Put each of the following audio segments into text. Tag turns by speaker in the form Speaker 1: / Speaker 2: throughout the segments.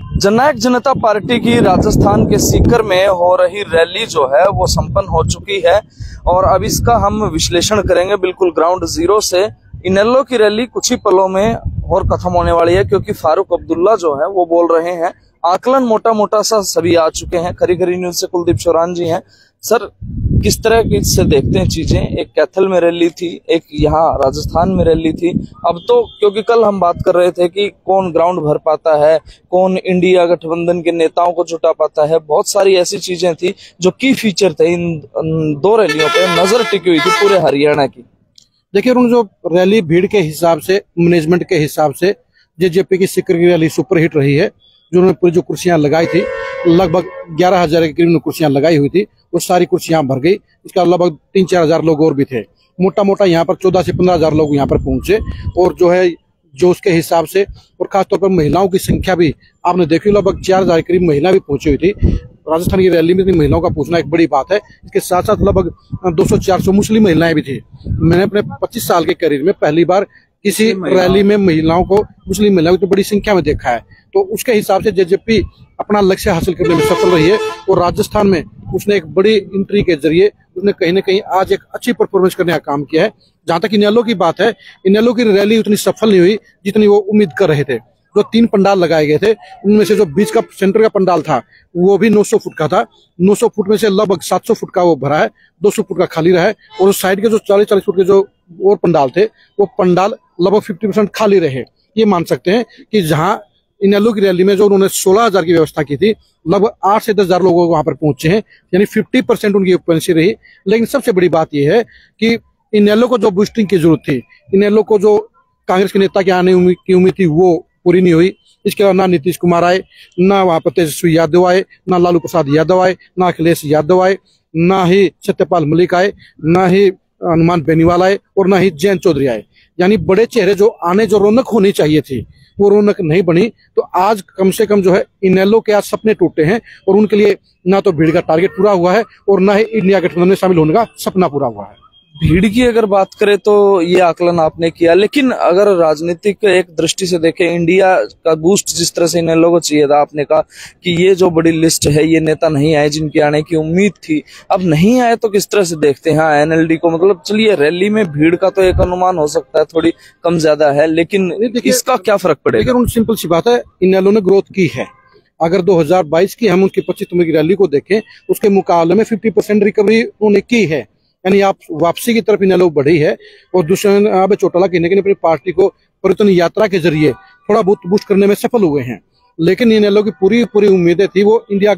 Speaker 1: जननायक जनता party की राजस्थान के सीकर में हो रही रैली जो है वो संपन्न हो चुकी है और अब इसका हम विश्लेषण करेंगे। बिल्कुल ग्राउंड ज़ीरो से। इनेलो की रैली कुछ ही पलों में और खत्म होने वाली है क्योंकि फारूक अब्दुल्ला जो है वो बोल रहे हैं, आकलन मोटा मोटा सा सभी आ चुके हैं। खरी खरी न्यूज़ से कुलदीप चौरान जी हैं। सर, किस तरह की से देखते हैं चीज़ें? एक कैथल में रैली थी, एक यहाँ राजस्थान में रैली थी। अब तो क्योंकि कल हम बात कर रहे थे कि कौन ग्राउंड भर पाता है, कौन इंडिया गठबंधन के नेताओं को जुटा पाता है, बहुत सारी ऐसी चीज़ें थी जो की फीचर थे इन दो रैलियों पर नज़र टिकी हुई थी पूरे हरियाणा की।
Speaker 2: देखिए उन्होंने जो रैली भीड़ के हिसाब से मैनेजमेंट के हिसाब से जेजेपी की सिक्कर की रैली सुपरहिट रही है, जो उन्होंने पूरी जो कुर्सियाँ लगाई थी, लगभग ग्यारह हज़ार के करीब कुर्सियाँ लगाई हुई थी। वो सारी कुर्सियाँ भर गई। इसका लगभग तीन चार हज़ार लोग और भी थे। मोटा मोटा यहाँ पर चौदह से पंद्रह हज़ार लोग यहाँ पर पहुँचे और जो है जो उसके हिसाब से और खासतौर पर महिलाओं की संख्या भी आपने देखी लगभग चार हज़ार करीब महिला भी पहुँची हुई थी। राजस्थान की रैली में महिलाओं का पूछना एक बड़ी बात है। इसके साथ साथ लगभग 200-400 मुस्लिम महिलाएँ भी थी। मैंने अपने 25 साल के करियर में पहली बार किसी रैली में महिलाओं को मुस्लिम महिलाओं की तो बड़ी संख्या में देखा है। तो उसके हिसाब से जेजेपी अपना लक्ष्य हासिल करने में सफल रही है और राजस्थान में उसने एक बड़ी एंट्री के ज़रिए उसने कहीं ना कहीं आज एक अच्छी परफॉर्मेंस करने का काम किया है। जहाँ तक इनेलो की बात है, इनेलो की रैली उतनी सफल नहीं हुई जितनी वो उम्मीद कर रहे थे। जो तीन पंडाल लगाए गए थे, उनमें से जो बीच का सेंटर का पंडाल था, वो भी 900 फुट का था। 900 फुट में से लगभग 700 फुट का वो भरा है 200 फुट का खाली रहा है। और साइड के जो 40 40 फुट के जो और पंडाल थे, वो पंडाल लगभग 50 परसेंट खाली रहे। ये मान सकते हैं कि जहाँ इनेलो की रैली में जो उन्होंने सोलह हज़ार की व्यवस्था की थी। लगभग आठ से दस हज़ार लोग वहाँ पर पहुँचे हैं, यानी फिफ्टी परसेंट उनकी ऑक्यूपेंसी रही। लेकिन सबसे बड़ी बात यह है कि इनेलो को जो बूस्टिंग की ज़रूरत थी, इन इनेलो को जो कांग्रेस के नेता के आने की उम्मीद थी, वो पूरी नहीं हुई। इसके अलावा ना नीतीश कुमार आए, ना वहाँ पर तेजस्वी यादव आए, ना लालू प्रसाद यादव आए, ना अखिलेश यादव आए, ना ही सत्यपाल मलिक आए, ना ही हनुमान बेनीवाल आए और ना ही जयंत चौधरी आए। यानी बड़े चेहरे जो आने जो रौनक होनी चाहिए थी वो रौनक नहीं बनी। तो आज कम से कम जो है, इनेलो के आज सपने टूटे हैं और उनके लिए ना तो भीड़ का टारगेट पूरा हुआ है और ना ही इंडिया गठबंधन में शामिल होने का सपना पूरा हुआ है।
Speaker 1: भीड़ की अगर बात करें तो ये आकलन आपने किया लेकिन अगर राजनीतिक एक दृष्टि से देखें इंडिया का बूस्ट जिस तरह से इन लोगों को चाहिए था आपने कहा कि ये जो बड़ी लिस्ट है ये नेता नहीं आए जिनके आने की उम्मीद थी अब नहीं आए तो किस तरह से देखते हैं? हाँ एनएलडी को मतलब चलिए रैली में भीड़ का तो एक अनुमान हो सकता है थोड़ी कम ज़्यादा है लेकिन इसका क्या फ़र्क पड़ेगा?
Speaker 2: सिंपल सी बात है इनेलो ने ग्रोथ की है। अगर 2022 की हम उनकी पच्चीस की रैली को देखें उसके मुकाबले में 50 परसेंट रिकवरी उन्होंने की है। यानी आप वापसी की तरफ़ इन्हें बढ़ी है और दूसरे अब चौटाला कहने के अपनी पार्टी को पर्यटन यात्रा के ज़रिए थोड़ा बहुत बूस्ट करने में सफल हुए हैं। लेकिन इनेलो की पूरी पूरी उम्मीदें थी, वो इंडिया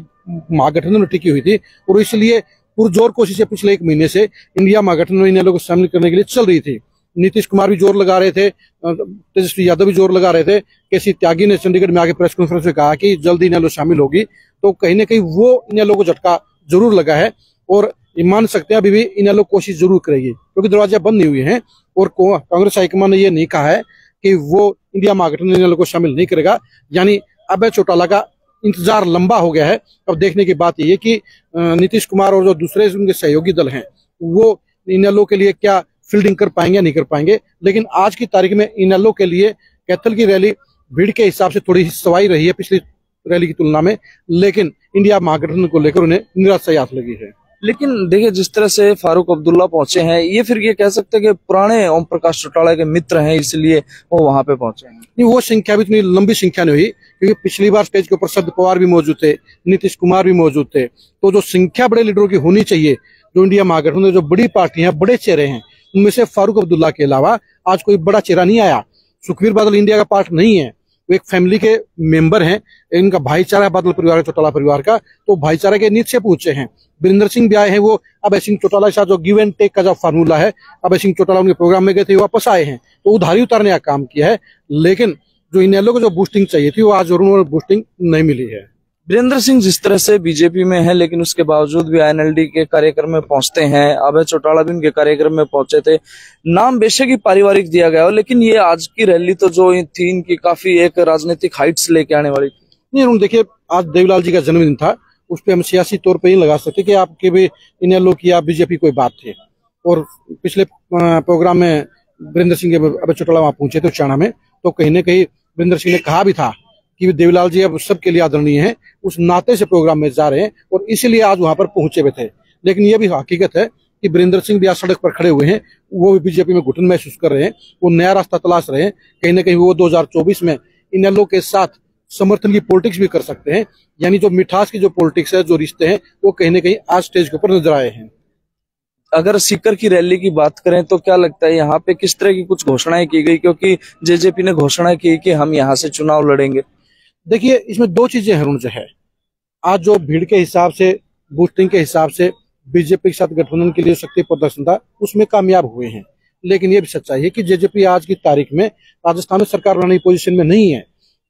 Speaker 2: महागठबंधन में टिकी हुई थी और इसलिए पुरजोर कोशिशें पिछले एक महीने से इंडिया महागठबंधन में इनेलो को शामिल करने के लिए चल रही थी। नीतीश कुमार भी ज़ोर लगा रहे थे तेजस्वी यादव भी ज़ोर लगा रहे थे। केसी त्यागी ने चंडीगढ़ में आगे प्रेस कॉन्फ्रेंस में कहा कि जल्दी इनेलो शामिल होगी। तो कहीं ना कहीं वो इनेलो को झटका ज़रूर लगा है और ये मान सकते हैं, अभी भी इन लोग कोशिश ज़रूर करेगी, क्योंकि दरवाज़ा बंद नहीं हुए हैं, और कांग्रेस हाईकमान ने यह नहीं कहा है कि वो इंडिया महागठबंधन इन लोग को शामिल नहीं करेगा। यानी अभय चौटाला का इंतज़ार लंबा हो गया है। अब देखने की बात यह कि नीतीश कुमार और जो दूसरे उनके सहयोगी दल हैं, वो इनेलो के लिए क्या फील्डिंग कर पाएँगे या नहीं कर पाएँगे? लेकिन आज की तारीख में इनेलो के लिए कैथल की रैली भीड़ के हिसाब से थोड़ी सवाई रही है पिछली रैली की तुलना में, लेकिन इंडिया महागठबंधन को लेकर उन्हें निराशा याद लगी है।
Speaker 1: लेकिन देखिए, जिस तरह से फारूक अब्दुल्ला पहुँचे हैं, ये फिर ये कह सकते हैं कि पुराने ओम प्रकाश चौटाला के मित्र हैं, इसलिए वो वहाँ पे पहुँचे हैं।
Speaker 2: नहीं, वो संख्या भी इतनी लंबी संख्या नहीं हुई, क्योंकि पिछली बार स्टेज के ऊपर शरद पवार भी मौजूद थे, नीतीश कुमार भी मौजूद थे। तो जो संख्या बड़े लीडरों की होनी चाहिए, जो इंडिया महागठबंधन जो बड़ी पार्टी है बड़े चेहरे हैं, उनमें से फारूक अब्दुल्ला के अलावा आज कोई बड़ा चेहरा नहीं आया। सुखबीर बादल इंडिया का पार्ट नहीं है। एक फैमिली के मेंबर हैं, इनका भाईचारा है बादल परिवार चौटाला परिवार का तो भाईचारा के नीचे पूछे हैं। वीरेंद्र सिंह भी आए हैं, वो अभय सिंह चौटाला के साथ जो गिव एंड टेक का जो फार्मूला है अभय सिंह चौटाला उनके प्रोग्राम में गए थे, वापस आए हैं। तो उधारी उतारने का काम किया है, लेकिन जो इनेलो को जो बूस्टिंग चाहिए थी, वो आज ज़रूर बूस्टिंग नहीं मिली है।
Speaker 1: वीरेंद्र सिंह जिस तरह से बीजेपी में है, लेकिन उसके बावजूद भी आईएनएलडी के कार्यक्रम में पहुँचते हैं, अभय चौटाला भी उनके कार्यक्रम में पहुँचे थे, नाम बेशक ही पारिवारिक दिया गया हो, लेकिन ये आज की रैली तो जो थी, इनकी काफ़ी एक राजनीतिक हाइट्स लेके आने वाली
Speaker 2: थी। देखिए, आज देवीलाल जी का जन्मदिन था, उस पर हम सियासी तौर पर ही लगा सकते कि आपके भी इनेलो की या बीजेपी कोई बात थी। और पिछले प्रोग्राम में वीरेंद्र सिंह अभय चौटाला वहाँ पहुँचे थे चाणा में तो कहीं ना कहीं वीरेंद्र सिंह ने कहा भी था कि देवीलाल जी अब सबके लिए आदरणीय हैं, उस नाते से प्रोग्राम में जा रहे हैं और इसीलिए आज वहाँ पर पहुँचे हुए थे। लेकिन ये भी हकीकत है कि वीरेंद्र सिंह भी आज सड़क पर खड़े हुए हैं, वो भी बीजेपी में घुटन महसूस कर रहे हैं, वो नया रास्ता तलाश रहे हैं, कहीं ना कहीं वो 2024 में इन इनेलो के साथ समर्थन की पॉलिटिक्स भी कर सकते हैं, यानी जो मिठास की जो पॉलिटिक्स है, जो रिश्ते हैं, वो कहीं ना कहीं आज स्टेज के ऊपर नज़र आए हैं।
Speaker 1: अगर सीकर की रैली की बात करें तो क्या लगता है यहाँ पे किस तरह की कुछ घोषणाएँ की गई? क्योंकि जेजेपी ने घोषणा की कि हम यहाँ से चुनाव लड़ेंगे।
Speaker 2: देखिए, इसमें दो चीज़ें हैं जो है। आज जो भीड़ के हिसाब से बूस्टिंग के हिसाब से बीजेपी के साथ गठबंधन के लिए शक्ति प्रदर्शन था, उसमें कामयाब हुए हैं। लेकिन ये भी सच्चाई है कि जेजेपी आज की तारीख में राजस्थान में सरकार बनाने की पोजीशन में नहीं है।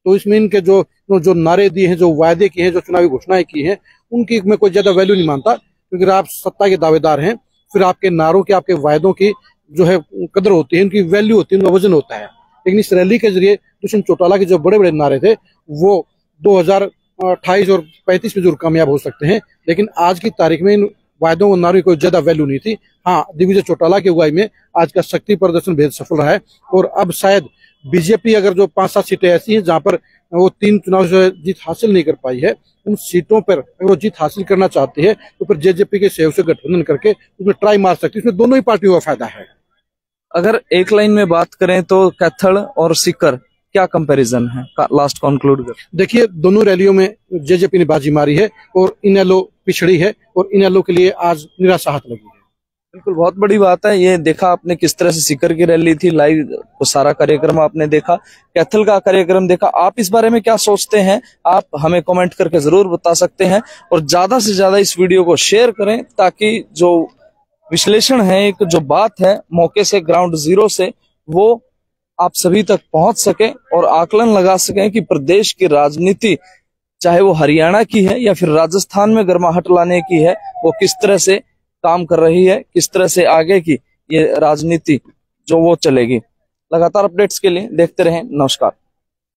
Speaker 2: तो इसमें इनके जो जो नारे दिए हैं, जो वायदे किए हैं, जो चुनावी घोषणाएँ की हैं, उनकी मैं कोई ज़्यादा वैल्यू नहीं मानता, क्योंकि आप सत्ता के दावेदार हैं, फिर आपके नारों के, आपके वायदों की जो है, कदर होती है, उनकी वैल्यू होती है, उनका वज़न होता है। लेकिन इस रैली के ज़रिए दुष्यंत चौटाला के जो बड़े बड़े नारे थे, वो दो अट्ठाईस और पैंतीस में ज़रूर कामयाब हो सकते हैं। लेकिन आज की तारीख में इन वायदों और नारों की कोई ज़्यादा वैल्यू नहीं थी। हाँ दिग्विजय चौटाला की अगुवाई में आज का शक्ति प्रदर्शन बेहद सफल रहा है। और अब शायद बीजेपी अगर जो पाँच सात सीटें ऐसी हैं जहाँ पर वो तीन चुनाव से जीत हासिल नहीं कर पाई है, उन सीटों पर अगर वो जीत हासिल करना चाहती है तो फिर जेजेपी के सहयोग से गठबंधन करके उसमें ट्राई मार सकती है। उसमें दोनों ही पार्टियों का फ़ायदा है।
Speaker 1: अगर एक लाइन में बात करें तो कैथल और सिकर क्या कंपैरिजन है? लास्ट कंक्लूड कर।
Speaker 2: देखिए दोनों रैलियों में जेजेपी ने बाजी मारी है और इनेलो पिछड़ी है और इनेलो के लिए आज निराशा हाथ लगी है।
Speaker 1: बिल्कुल बहुत बड़ी बात है। ये देखा आपने किस तरह से सिकर की रैली थी लाइव तो सारा कार्यक्रम आपने देखा। कैथल का कार्यक्रम देखा। आप इस बारे में क्या सोचते हैं? आप हमें कमेंट करके ज़रूर बता सकते हैं और ज़्यादा से ज़्यादा इस वीडियो को शेयर करें ताकि जो विश्लेषण है एक जो बात है मौके से ग्राउंड ज़ीरो से, वो आप सभी तक पहुँच सके और आकलन लगा सके कि प्रदेश की राजनीति, चाहे वो हरियाणा की है या फिर राजस्थान में गर्माहट लाने की है, वो किस तरह से काम कर रही है, किस तरह से आगे की ये राजनीति, जो वो चलेगी। लगातार अपडेट्स के लिए देखते रहें। नमस्कार।